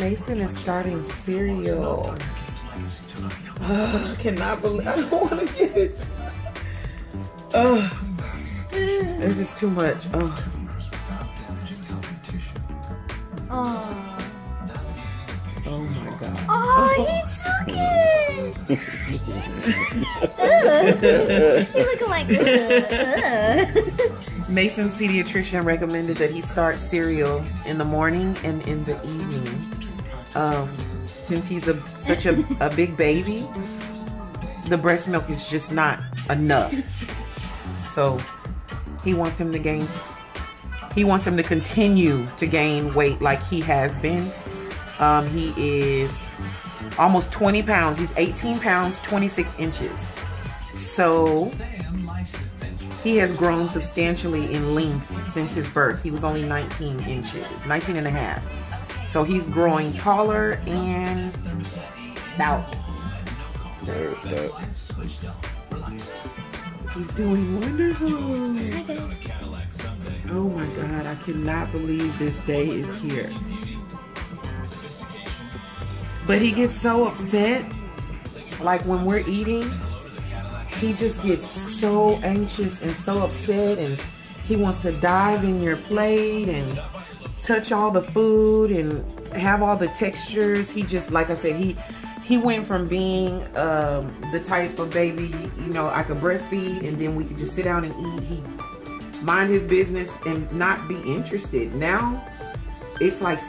Mason is starting cereal. Oh, I cannot believe I don't want to get it. Oh, this is too much. Oh. Oh, Oh my god. oh, he took it. He's looking like. Ugh. Mason's pediatrician recommended that he start cereal in the morning and in the evening. Um, since he's a such a, a big baby, the breast milk is just not enough. So he wants him to gain he wants him to continue to gain weight like he has been. Um, he is almost 20 pounds. He's 18 pounds, 26 inches. So he has grown substantially in length since his birth. He was only 19 inches, 19 and a half. So he's growing taller and stout. He's doing wonderful. Oh my God, I cannot believe this day is here. But he gets so upset, like when we're eating, he just gets so anxious and so upset and he wants to dive in your plate and touch all the food and have all the textures. He just, like I said, he he went from being um, the type of baby, you know, I could breastfeed and then we could just sit down and eat. He mind his business and not be interested. Now, it's like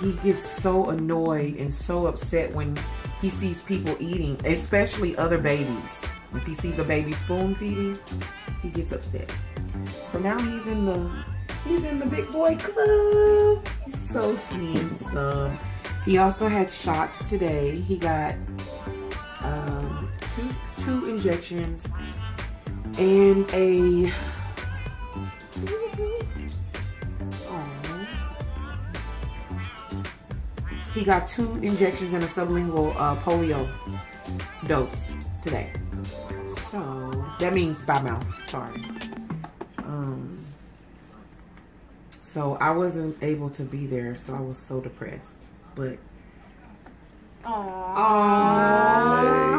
he gets so annoyed and so upset when he sees people eating, especially other babies. If he sees a baby spoon feeding, he gets upset. So now he's in the he's in the big boy club. He's so handsome. He also had shots today. He got um, two two injections and a. He got two injections and a sublingual uh, polio dose today. So that means by mouth. Sorry. Um. So I wasn't able to be there, so I was so depressed. But Aww.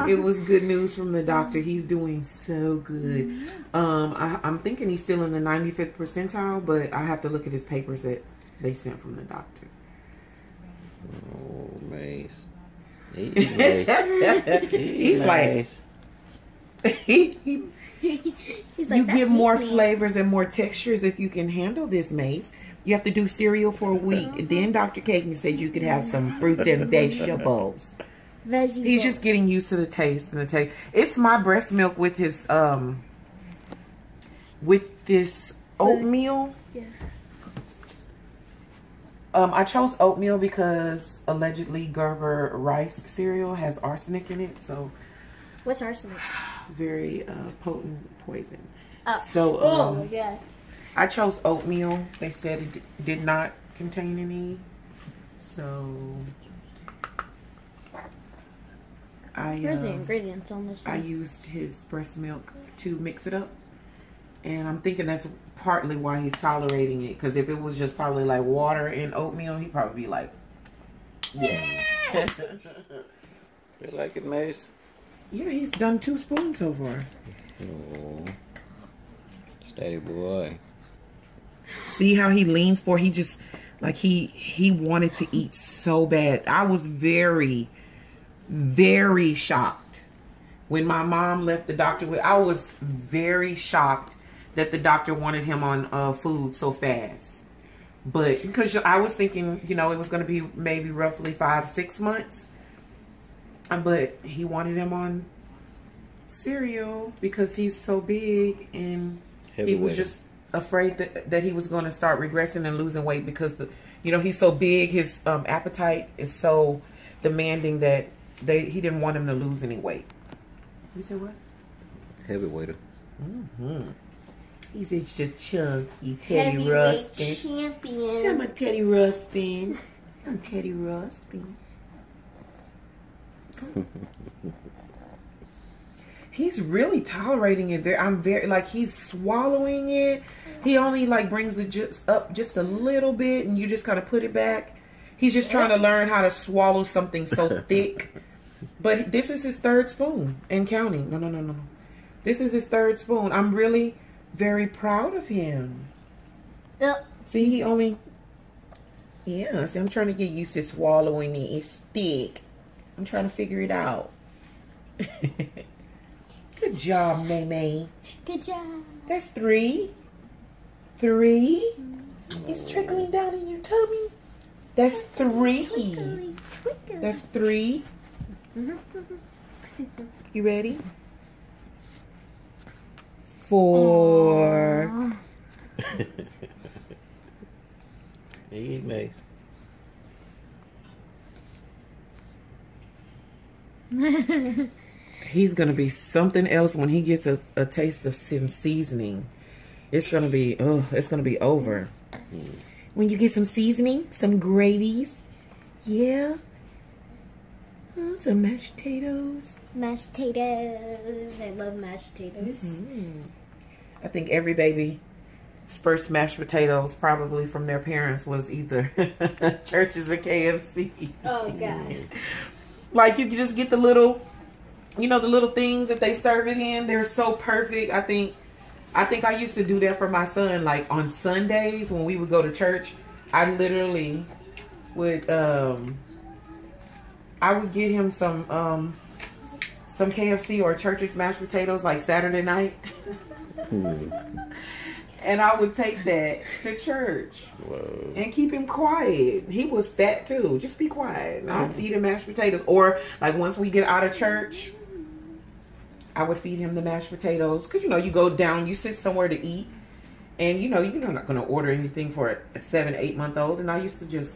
It was good news from the doctor. He's doing so good. Um, I, I'm thinking he's still in the 95th percentile, but I have to look at his papers that they sent from the doctor. Oh, Mace. He's nice. He's like, he, he, He's like, you "That's give more me, flavors and more textures if you can handle this, Mace. You have to do cereal for a week. Then Dr. Kagan said you could have some fruits and vegetables. He's just getting used to the taste and the taste. It's my breast milk with his um with this oatmeal. Yeah. Um, I chose oatmeal because allegedly Gerber rice cereal has arsenic in it, so What's arsenic? very uh, potent poison. Oh. So oh um, my god. I chose oatmeal. They said it did not contain any. So I Here's the um, ingredients on this. I used his breast milk to mix it up. And I'm thinking that's partly why he's tolerating it. Because if it was just probably like water and oatmeal, he'd probably be like, yeah. You like it, Mace? yeah, he's done two spoons so far. Oh. Steady boy. See how he leans for? He just, like he, he wanted to eat so bad. I was very, very shocked. When my mom left the doctor with, I was very shocked that the doctor wanted him on uh, food so fast. But because I was thinking, you know, it was going to be maybe roughly five, six months. Uh, But he wanted him on cereal because he's so big and he was just afraid that that he was going to start regressing and losing weight because the you know he's so big his um, appetite is so demanding that they he didn't want him to lose any weight. You said what? Heavyweighter. Mm-hmm. He's just a chunky Teddy Heavyweight Ruxpin. I'm a Teddy Ruxpin. I'm Teddy Ruxpin. he's really tolerating it. Very, I'm very like he's swallowing it. He only like brings it just up just a little bit, and you just kind of put it back. He's just trying to learn how to swallow something so thick. But this is his third spoon and counting. No, no, no, no. This is his third spoon. I'm really very proud of him. Uh, See, he only. Yeah, see, I'm trying to get used to swallowing it. It's thick. I'm trying to figure it out. Good job, May May. good job. That's three. Three. It's trickling down in your tummy. That's three. Twinkly, twinkly. That's three. You ready? Four. Eat Mace. He's gonna be something else when he gets a, a taste of some seasoning. It's gonna be oh, it's gonna be over. When you get some seasoning, some gravies, yeah, Uh, some mashed potatoes. mashed potatoes. I love mashed potatoes. Mm-hmm. I think every baby's first mashed potatoes, probably from their parents, was either Church's or KFC. Oh god. Like you can just get the little, you know, the little things that they serve it in. They're so perfect. I think, I think I used to do that for my son. Like on Sundays when we would go to church, I literally would, um, I would get him some, um, some KFC or Church's mashed potatoes like Saturday night. And I would take that to church Whoa. and keep him quiet. He was fat too. Just be quiet. And I'll feed him mashed potatoes. Or like once we get out of church, I would feed him the mashed potatoes. Cause you know, you go down, you sit somewhere to eat, and you know, you're not gonna order anything for a seven, eight month old. And I used to just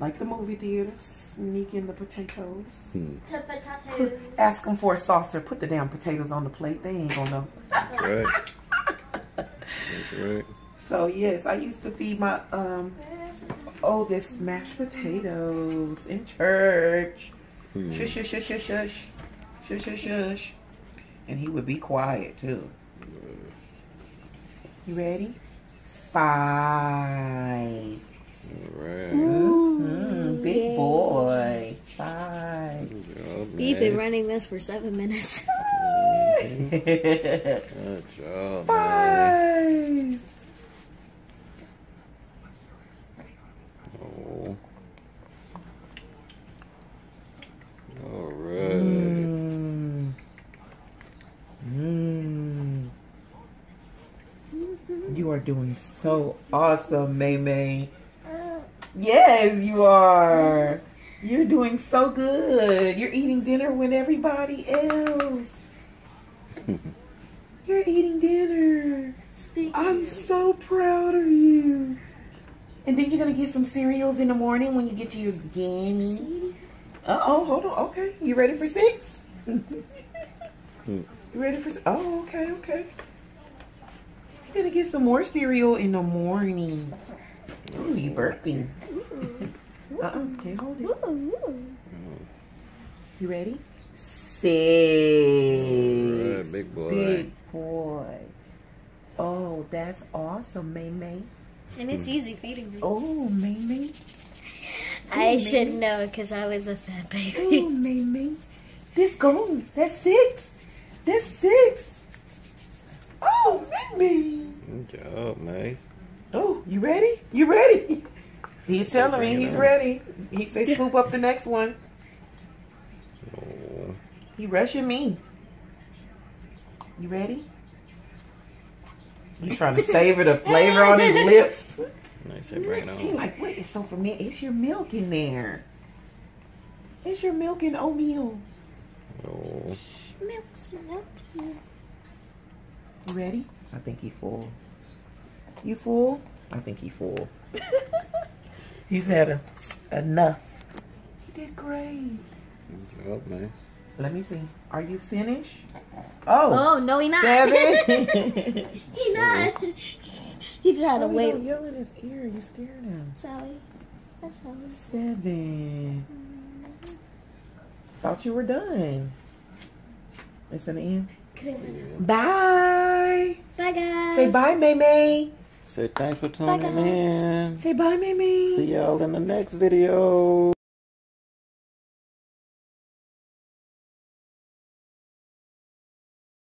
like the movie theater, sneak in the potatoes. Hmm. Potatoes. Ask them for a saucer. Put the damn potatoes on the plate. They ain't gonna know. Right. That's right. So yes, I used to feed my um oldest mashed potatoes in church. Hmm. Shush shush shush shush shush shush shush shush. And he would be quiet too. You ready? Five. All right. Mm, big yay. boy. Five. Good job, We've been running this for seven minutes. Good job, Mace. Five. Oh. All right. Mm. Mm. You are doing so awesome, May May. Yes, you are. You're doing so good. You're eating dinner with everybody else. You're eating dinner. I'm so proud of you. And then you're gonna get some cereals in the morning when you get to your gammy. Uh oh, hold on. Okay, you ready for six? you ready for? Oh, okay, okay. You're gonna get some more cereal in the morning. Ooh, you burping. Uh uh can't hold it. You ready? Six. Alright, big boy. Big boy. Oh, that's awesome, May May. And it's easy feeding me. Oh, May May. I Ooh, should May. know because I was a fat Oh, baby. May May. This gone. That's six. That's six. Oh, May May. Good job, nice. Oh, you ready? You ready? He's telling me he's ready. He say scoop up the next one. Oh. He rushing me. You ready? He's trying to savor the flavor on his lips. Nice. Bring it He on. like, what is so familiar? It's your milk in there. It's your milk and oatmeal. Oh. Milk's melting. You ready? I think he full. You full? I think he full. He's had a, enough. He did great. Oh, Good job, Mace. Let me see. Are you finished? Oh, Oh, no, he not. seven. he not. He just had to oh, wait. Don't yell in his ear. You scared him. Sally. That's Sally. Seven. Mm-hmm. Thought you were done. It's an end. Bye. Bye, guys. Say bye, May May. Say thanks for Bye, tuning guys. in. Say bye, Mimi. See y'all in the next video.